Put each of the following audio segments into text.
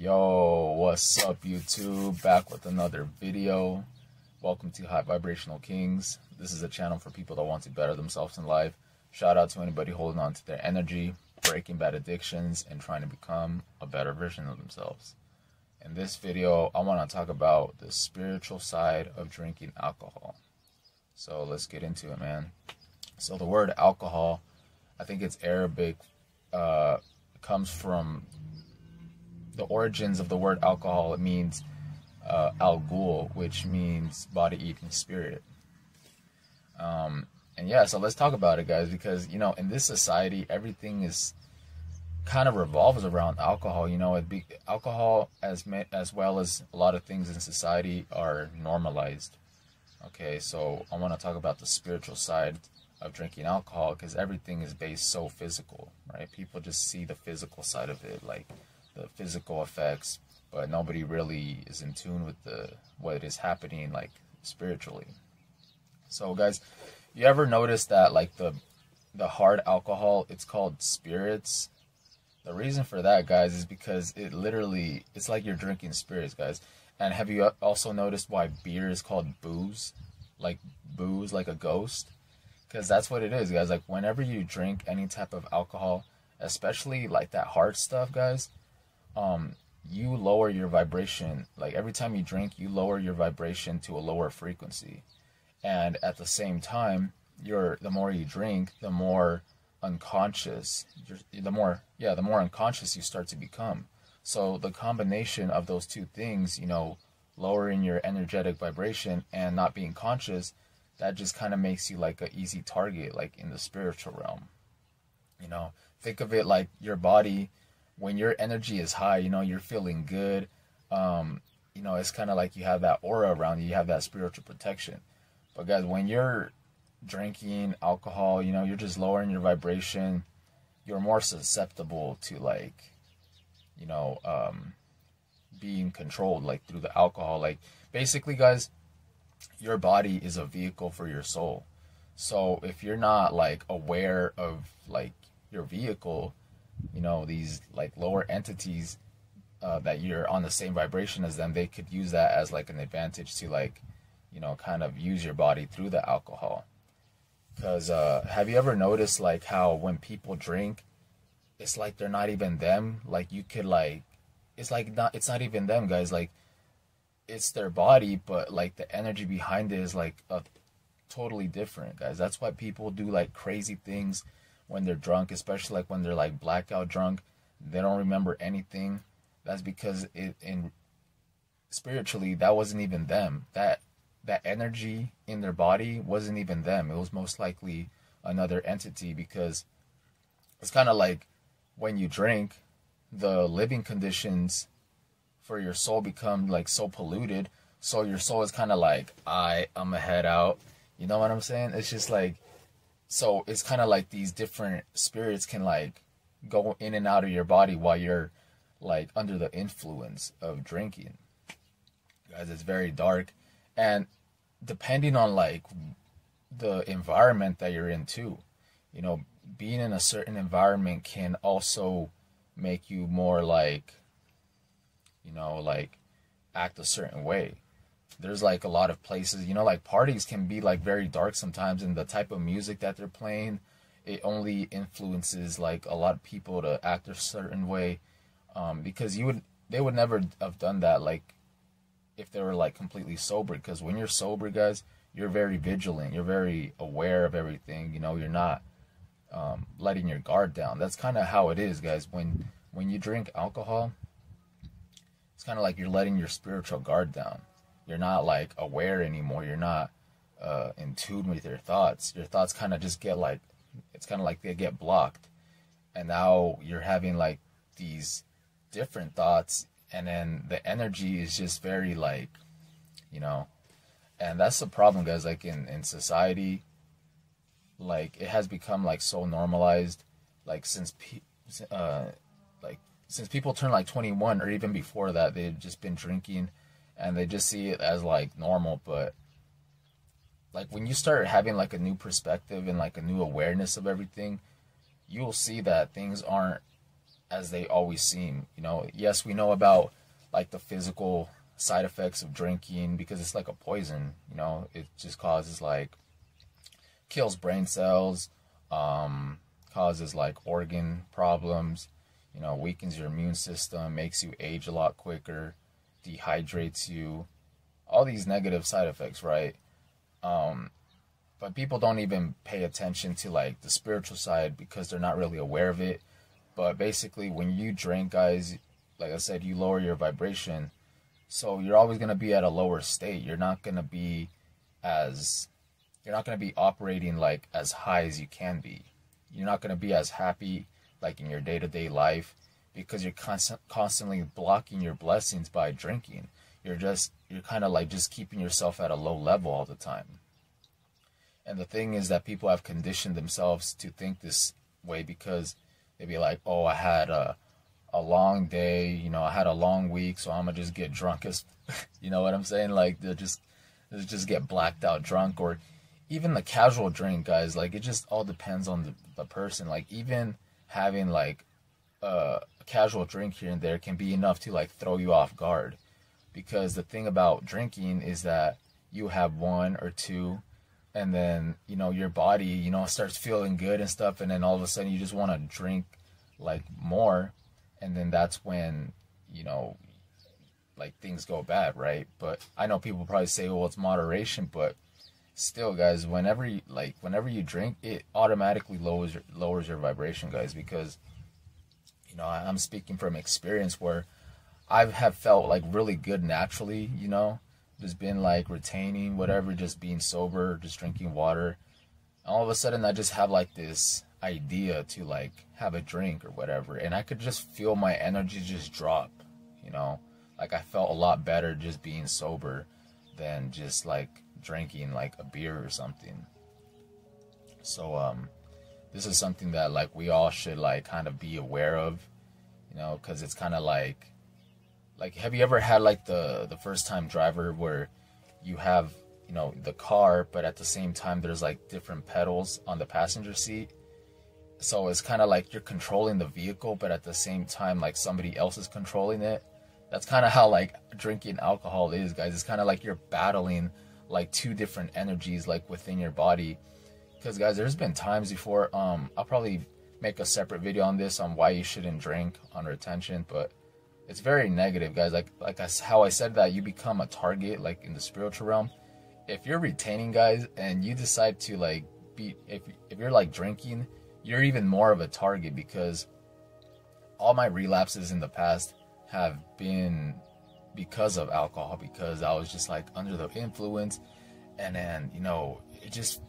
Yo, what's up, YouTube? Back with another video. Welcome to High Vibrational Kings. This is a channel for people that want to better themselves in life. Shout out to anybody holding on to their energy, breaking bad addictions, and trying to become a better version of themselves. In this video, I want to talk about the spiritual side of drinking alcohol. So let's get into it, man. So the word alcohol, I think it's Arabic, uh, comes from the origins of the word alcohol, it means uh, al ghul, which means body eating spirit. Um, and yeah, so let's talk about it, guys, because you know, in this society, everything is kind of revolves around alcohol. You know, be, alcohol as as well as a lot of things in society are normalized. Okay, so I want to talk about the spiritual side of drinking alcohol because everything is based so physical, right? People just see the physical side of it, like the physical effects, but nobody really is in tune with the what is happening like spiritually. So guys, you ever notice that like the the hard alcohol, it's called spirits. The reason for that, guys, is because it literally it's like you're drinking spirits, guys. And have you also noticed why beer is called booze? Like booze, like a ghost? Because that's what it is, guys. Like whenever you drink any type of alcohol, especially like that hard stuff, guys, um, you lower your vibration. Like every time you drink, you lower your vibration to a lower frequency, and at the same time, you're the more you drink, the more unconscious. the more yeah, the more unconscious you start to become. So the combination of those two things, you know, lowering your energetic vibration and not being conscious, that just kind of makes you like an easy target, like in the spiritual realm. You know, think of it like your body when your energy is high, you know, you're feeling good. Um, you know, it's kind of like you have that aura around you, you have that spiritual protection. But guys, when you're drinking alcohol, you know, you're just lowering your vibration. You're more susceptible to like, you know, um, being controlled like through the alcohol. Like basically, guys, your body is a vehicle for your soul. So if you're not like aware of like your vehicle, you know these like lower entities uh, that you're on the same vibration as them they could use that as like an advantage to like you know kind of use your body through the alcohol. Because uh, have you ever noticed like how when people drink it's like they're not even them? Like you could like it's like not it's not even them guys. Like it's their body but like the energy behind it is like a totally different guys. That's why people do like crazy things when they're drunk, especially like when they're like blackout drunk, they don't remember anything. That's because it in spiritually that wasn't even them. That that energy in their body wasn't even them. It was most likely another entity because it's kind of like when you drink, the living conditions for your soul become like so polluted. So your soul is kind of like, I, I'm a head out. You know what I'm saying? It's just like so it's kind of like these different spirits can like go in and out of your body while you're like under the influence of drinking. Guys it's very dark. And depending on like the environment that you're in too you know being in a certain environment can also make you more like you know like act a certain way there's like a lot of places, you know, like parties can be like very dark sometimes, and the type of music that they're playing, it only influences like a lot of people to act a certain way, um, because you would they would never have done that like if they were like completely sober. Because when you're sober, guys, you're very vigilant, you're very aware of everything. You know, you're not um, letting your guard down. That's kind of how it is, guys. When when you drink alcohol, it's kind of like you're letting your spiritual guard down you're not like aware anymore. You're not uh, in tune with your thoughts. Your thoughts kind of just get like, it's kind of like they get blocked. And now you're having like these different thoughts. And then the energy is just very like, you know, and that's the problem, guys. Like in, in society, like it has become like so normalized. Like since, pe- uh, like since people turn like 21 or even before that, they've just been drinking and they just see it as like normal but like when you start having like a new perspective and like a new awareness of everything you'll see that things aren't as they always seem. You know, yes, we know about like the physical side effects of drinking because it's like a poison. You know, it just causes like kills brain cells, um, causes like organ problems. You know, weakens your immune system, makes you age a lot quicker, dehydrates you, all these negative side effects, right? Um, but people don't even pay attention to like the spiritual side because they're not really aware of it. But basically, when you drink, guys, like I said, you lower your vibration. So you're always going to be at a lower state. You're not going to be as, you're not going to be operating like as high as you can be. You're not going to be as happy like in your day to day life because you're constant, constantly blocking your blessings by drinking. You're just, you're kind of like just keeping yourself at a low level all the time. And the thing is that people have conditioned themselves to think this way because they'd be like, oh, I had a, a long day, you know, I had a long week, so I'm gonna just get drunk as, you know what I'm saying? Like they'll just, they'll just get blacked out drunk or even the casual drink, guys. Like it just all depends on the, the person. Like even having like a casual drink here and there can be enough to like throw you off guard, because the thing about drinking is that you have one or two and then you know your body you know starts feeling good and stuff and then all of a sudden you just want to drink like more and then that's when you know like things go bad right? But i know people probably say well it's moderation but still guys whenever you like whenever you drink it automatically lowers your, lowers your vibration guys because you know i'm speaking from experience where i have felt like really good naturally you know just been like retaining whatever, just being sober, just drinking water. All of a sudden, I just have like this idea to like have a drink or whatever, and I could just feel my energy just drop. You know, like I felt a lot better just being sober than just like drinking like a beer or something. So um, this is something that like we all should like kind of be aware of, you know, because it's kind of like like have you ever had like the the first time driver where you have you know the car but at the same time there's like different pedals on the passenger seat? So it's kind of like you're controlling the vehicle but at the same time like somebody else is controlling it. That's kind of how like drinking alcohol is guys. It's kind of like you're battling like two different energies like within your body because guys there's been times before um i'll probably make a separate video on this on why you shouldn't drink on retention but it's very negative, guys. Like like I, how I said that you become a target, like in the spiritual realm. If you're retaining, guys, and you decide to like be, if if you're like drinking, you're even more of a target because all my relapses in the past have been because of alcohol because I was just like under the influence and then you know it just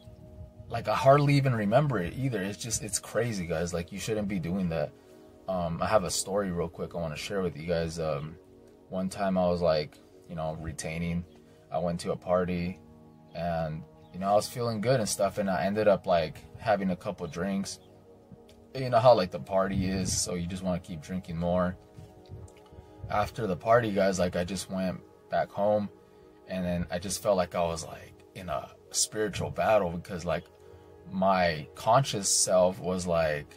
like I hardly even remember it either it's just it's crazy guys like you shouldn't be doing that um, I have a story real quick I want to share with you guys. Um, one time I was like, you know, retaining. I went to a party and, you know, I was feeling good and stuff. And I ended up like having a couple drinks. You know how like the party is. So you just want to keep drinking more. After the party, guys, like I just went back home and then I just felt like I was like in a spiritual battle because like my conscious self was like,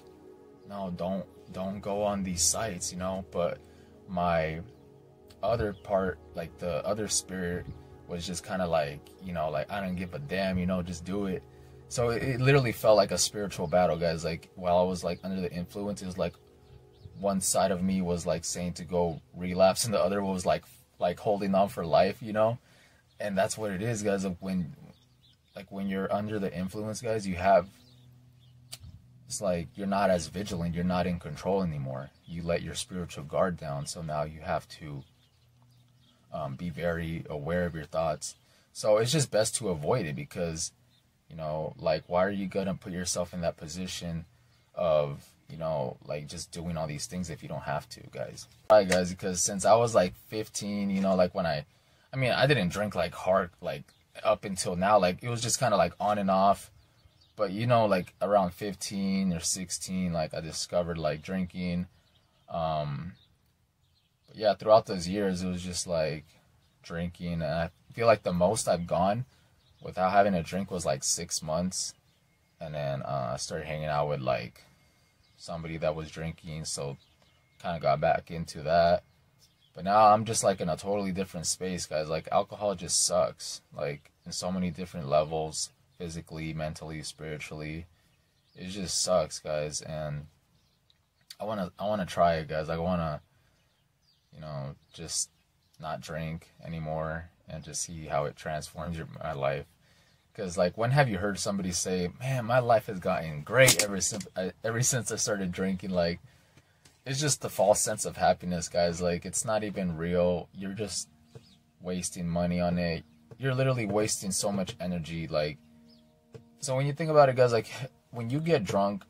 no, don't don't go on these sites, you know. But my other part, like the other spirit, was just kind of like, you know, like I don't give a damn, you know, just do it. So it, it literally felt like a spiritual battle, guys. Like while I was like under the influence, it was like one side of me was like saying to go relapse, and the other was like like holding on for life, you know. And that's what it is, guys. Like when like when you're under the influence, guys, you have it's like you're not as vigilant, you're not in control anymore. You let your spiritual guard down, so now you have to um, be very aware of your thoughts. So it's just best to avoid it because, you know, like, why are you gonna put yourself in that position of, you know, like just doing all these things if you don't have to, guys? Alright, guys, because since I was like 15, you know, like when I, I mean, I didn't drink like hard, like up until now, like it was just kind of like on and off. But you know like around 15 or 16 like i discovered like drinking. Um but yeah throughout those years it was just like drinking. And i feel like the most i've gone without having a drink was like six months. And then uh, i started hanging out with like somebody that was drinking. So kind of got back into that. But now I'm just like in a totally different space, guys. Like alcohol just sucks. Like in so many different levels, physically, mentally, spiritually. It just sucks, guys. And I wanna I wanna try it, guys. I wanna, you know, just not drink anymore and just see how it transforms your my life. Because like, when have you heard somebody say, "Man, my life has gotten great ever since uh, ever since I started drinking"? Like, it's just the false sense of happiness, guys. Like, it's not even real. You're just wasting money on it. You're literally wasting so much energy. Like, so when you think about it, guys, like when you get drunk,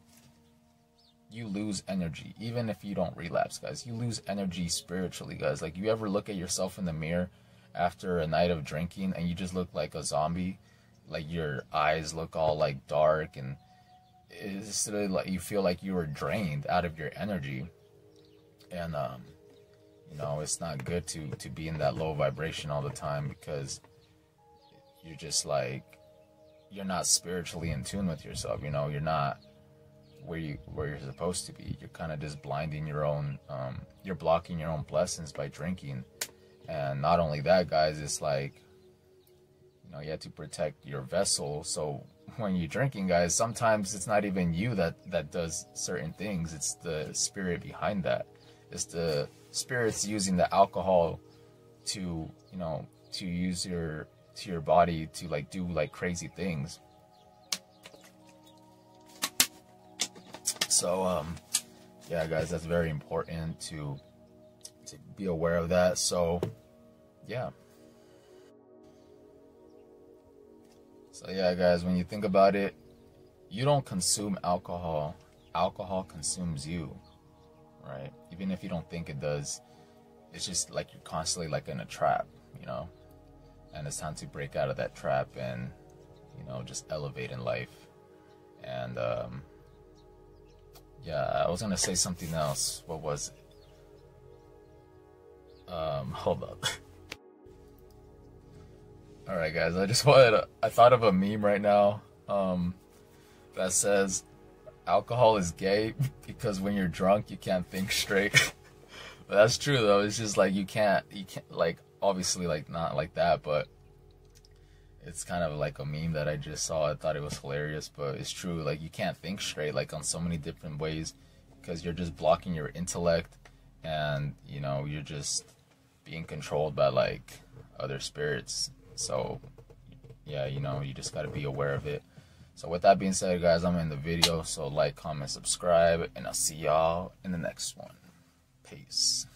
you lose energy, even if you don't relapse, guys. You lose energy spiritually, guys. Like, you ever look at yourself in the mirror after a night of drinking and you just look like a zombie? like your eyes look all like dark and it's really like you feel like you were drained out of your energy and um you know it's not good to to be in that low vibration all the time because you're just like you're not spiritually in tune with yourself you know you're not where you where you're supposed to be you're kind of just blinding your own um you're blocking your own blessings by drinking and not only that guys it's like you know, you have to protect your vessel. So when you're drinking, guys, sometimes it's not even you that that does certain things. It's the spirit behind that. It's the spirits using the alcohol to, you know, to use your to your body to like do like crazy things. So um yeah, guys, that's very important to to be aware of that. So yeah. So yeah, guys, when you think about it, you don't consume alcohol. Alcohol consumes you, right? Even if you don't think it does, it's just like you're constantly like in a trap, you know? And it's time to break out of that trap and, you know, just elevate in life. And um yeah, I was gonna say something else. What was it? Um, hold up. All right, guys. I just wanted. To, I thought of a meme right now um, that says, "Alcohol is gay because when you're drunk, you can't think straight." that's true though. It's just like you can't. You can't like obviously like not like that, but it's kind of like a meme that I just saw. I thought it was hilarious, but it's true. Like you can't think straight like on so many different ways because you're just blocking your intellect, and you know you're just being controlled by like other spirits so, yeah, you know, you just got to be aware of it. So, with that being said, guys, I'm in the video. So, like, comment, subscribe, and I'll see y'all in the next one. Peace.